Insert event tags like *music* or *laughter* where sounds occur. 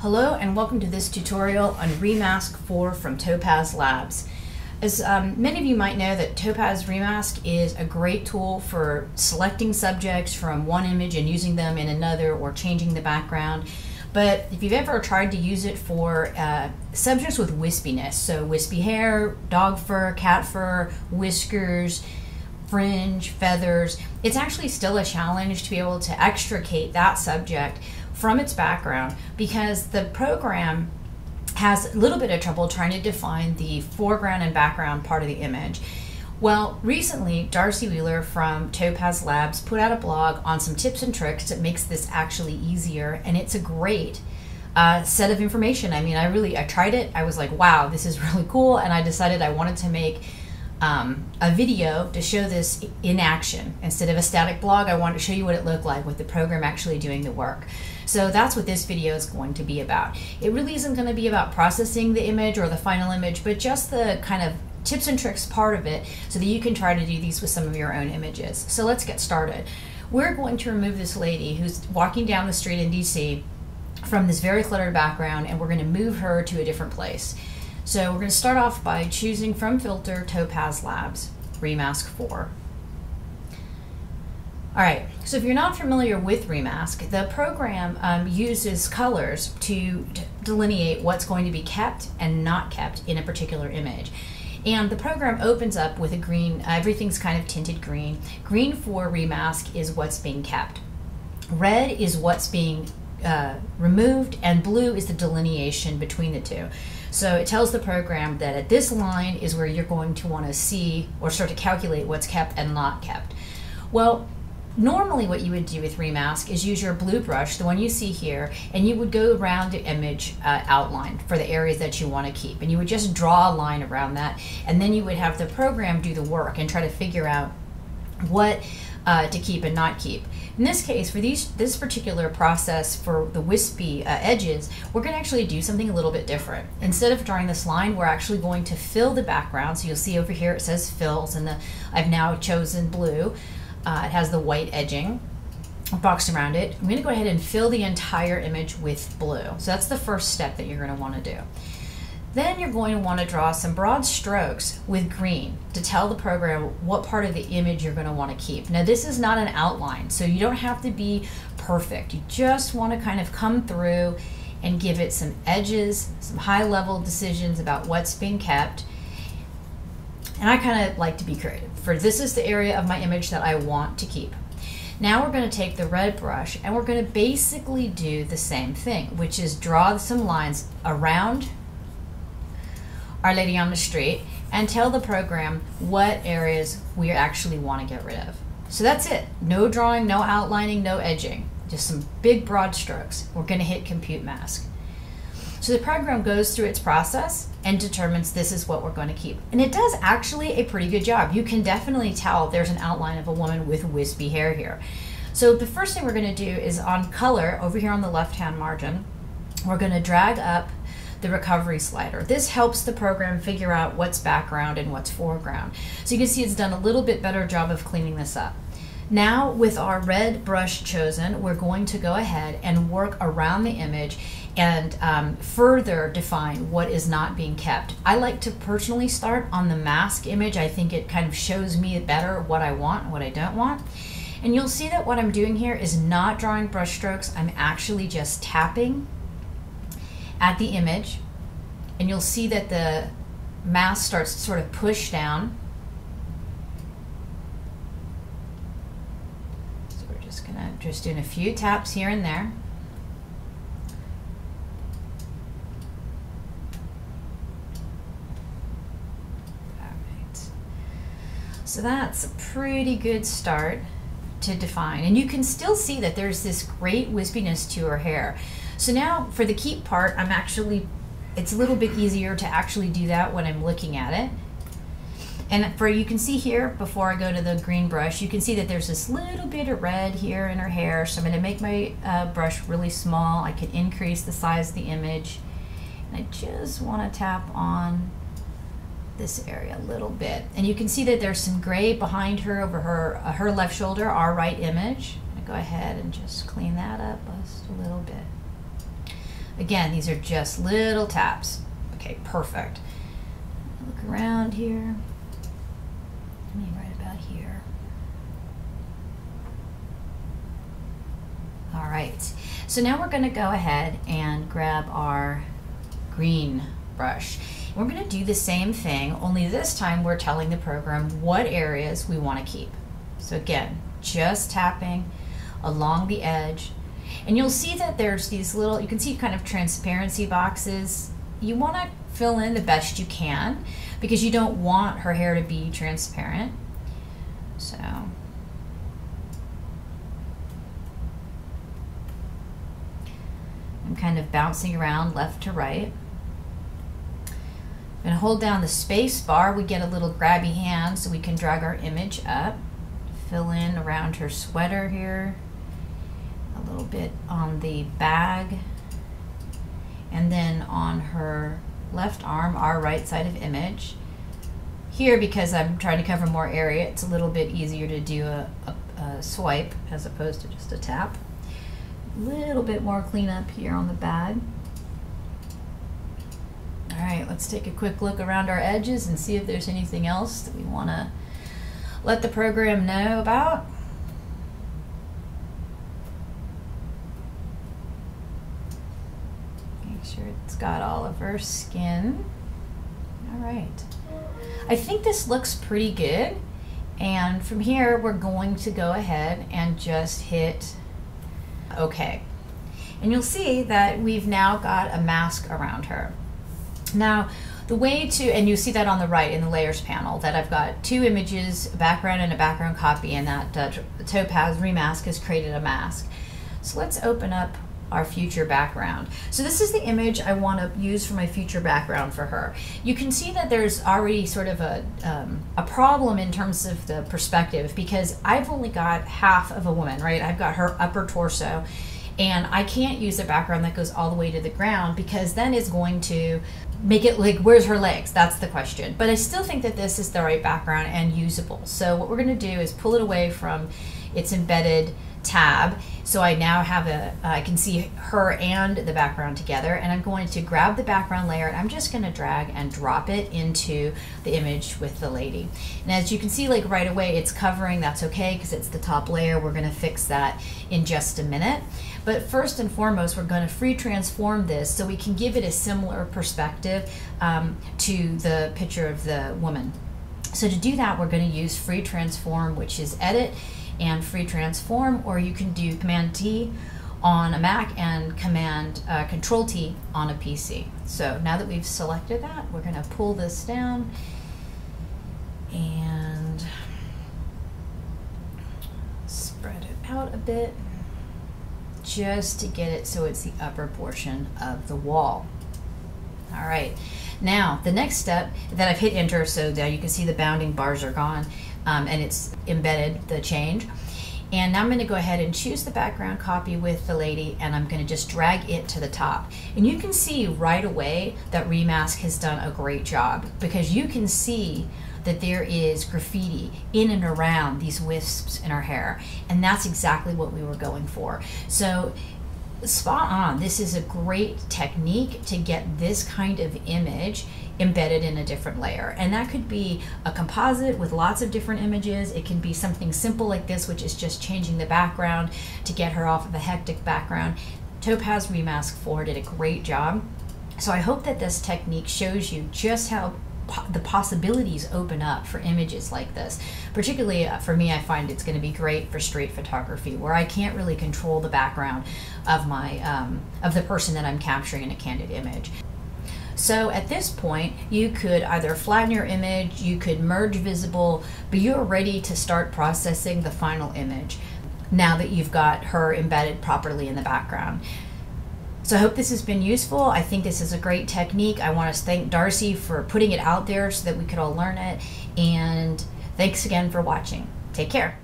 Hello and welcome to this tutorial on Remask 4 from Topaz Labs. As um, many of you might know that Topaz Remask is a great tool for selecting subjects from one image and using them in another or changing the background. But if you've ever tried to use it for uh, subjects with wispiness, so wispy hair, dog fur, cat fur, whiskers, fringe, feathers, it's actually still a challenge to be able to extricate that subject from its background because the program has a little bit of trouble trying to define the foreground and background part of the image. Well, recently, Darcy Wheeler from Topaz Labs put out a blog on some tips and tricks that makes this actually easier, and it's a great uh, set of information. I mean, I really, I tried it. I was like, wow, this is *laughs* really cool, and I decided I wanted to make um, a video to show this in action. Instead of a static blog, I wanted to show you what it looked like with the program actually doing the work. So that's what this video is going to be about. It really isn't going to be about processing the image or the final image, but just the kind of tips and tricks part of it so that you can try to do these with some of your own images. So let's get started. We're going to remove this lady who's walking down the street in DC from this very cluttered background and we're going to move her to a different place. So we're going to start off by choosing from filter Topaz Labs, Remask 4. All right, so if you're not familiar with Remask, the program um, uses colors to delineate what's going to be kept and not kept in a particular image. And the program opens up with a green, everything's kind of tinted green. Green for Remask is what's being kept. Red is what's being uh, removed, and blue is the delineation between the two. So it tells the program that at this line is where you're going to want to see or start to calculate what's kept and not kept. Well, normally what you would do with Remask is use your blue brush, the one you see here, and you would go around the image uh, outline for the areas that you want to keep. And you would just draw a line around that, and then you would have the program do the work and try to figure out what uh, to keep and not keep. In this case, for these this particular process for the wispy uh, edges, we're going to actually do something a little bit different. Instead of drawing this line, we're actually going to fill the background. So you'll see over here it says fills, and the, I've now chosen blue. Uh, it has the white edging boxed around it. I'm going to go ahead and fill the entire image with blue. So that's the first step that you're going to want to do. Then you're going to want to draw some broad strokes with green to tell the program what part of the image you're going to want to keep. Now this is not an outline, so you don't have to be perfect. You just want to kind of come through and give it some edges, some high level decisions about what's being kept. And I kind of like to be creative. For this is the area of my image that I want to keep. Now we're going to take the red brush and we're going to basically do the same thing, which is draw some lines around our Lady on the Street and tell the program what areas we actually want to get rid of. So that's it. No drawing, no outlining, no edging. Just some big broad strokes. We're going to hit compute mask. So the program goes through its process and determines this is what we're going to keep. And it does actually a pretty good job. You can definitely tell there's an outline of a woman with wispy hair here. So the first thing we're going to do is on color over here on the left hand margin, we're going to drag up the recovery slider. This helps the program figure out what's background and what's foreground. So you can see it's done a little bit better job of cleaning this up. Now with our red brush chosen, we're going to go ahead and work around the image and um, further define what is not being kept. I like to personally start on the mask image. I think it kind of shows me better what I want and what I don't want. And you'll see that what I'm doing here is not drawing brush strokes. I'm actually just tapping at the image and you'll see that the mask starts to sort of push down. So we're just gonna just doing a few taps here and there. So that's a pretty good start to define. And you can still see that there's this great wispiness to her hair. So now for the keep part, I'm actually, it's a little bit easier to actually do that when I'm looking at it. And for you can see here, before I go to the green brush, you can see that there's this little bit of red here in her hair. So I'm gonna make my uh, brush really small. I can increase the size of the image. And I just wanna tap on this area a little bit. And you can see that there's some gray behind her over her, uh, her left shoulder, our right image. I go ahead and just clean that up just a little bit. Again, these are just little taps. Okay, perfect. Look around here. Let me right about here. All right, so now we're gonna go ahead and grab our green brush. We're gonna do the same thing, only this time we're telling the program what areas we wanna keep. So again, just tapping along the edge. And you'll see that there's these little, you can see kind of transparency boxes. You wanna fill in the best you can because you don't want her hair to be transparent. So I'm kind of bouncing around left to right. I'm going to hold down the space bar. We get a little grabby hand so we can drag our image up. Fill in around her sweater here. A little bit on the bag. And then on her left arm, our right side of image. Here, because I'm trying to cover more area, it's a little bit easier to do a, a, a swipe as opposed to just a tap. A little bit more cleanup here on the bag. All right, let's take a quick look around our edges and see if there's anything else that we want to let the program know about. Make sure it's got all of her skin. All right. I think this looks pretty good. And from here, we're going to go ahead and just hit OK. And you'll see that we've now got a mask around her. Now, the way to, and you see that on the right in the layers panel, that I've got two images, a background and a background copy, and that uh, Topaz Remask has created a mask. So let's open up our future background. So this is the image I want to use for my future background for her. You can see that there's already sort of a, um, a problem in terms of the perspective because I've only got half of a woman, right? I've got her upper torso and I can't use a background that goes all the way to the ground because then it's going to make it like where's her legs that's the question but i still think that this is the right background and usable so what we're going to do is pull it away from its embedded tab so I now have a uh, I can see her and the background together and I'm going to grab the background layer and I'm just going to drag and drop it into the image with the lady. And as you can see like right away it's covering that's okay because it's the top layer we're going to fix that in just a minute. But first and foremost we're going to free transform this so we can give it a similar perspective um, to the picture of the woman. So to do that we're going to use free transform which is edit and free transform, or you can do Command T on a Mac and Command uh, Control T on a PC. So now that we've selected that, we're going to pull this down and spread it out a bit just to get it so it's the upper portion of the wall. All right, now the next step that I've hit enter so now you can see the bounding bars are gone um, and it's embedded the change. And now I'm going to go ahead and choose the background copy with the lady and I'm going to just drag it to the top. And you can see right away that Remask has done a great job because you can see that there is graffiti in and around these wisps in our hair. And that's exactly what we were going for. So spot on. This is a great technique to get this kind of image embedded in a different layer. And that could be a composite with lots of different images. It can be something simple like this, which is just changing the background to get her off of a hectic background. Topaz Remask 4 did a great job. So I hope that this technique shows you just how the possibilities open up for images like this. Particularly uh, for me, I find it's going to be great for street photography, where I can't really control the background of my um, of the person that I'm capturing in a candid image. So at this point, you could either flatten your image, you could merge visible, but you're ready to start processing the final image now that you've got her embedded properly in the background. So I hope this has been useful. I think this is a great technique. I want to thank Darcy for putting it out there so that we could all learn it. And thanks again for watching. Take care.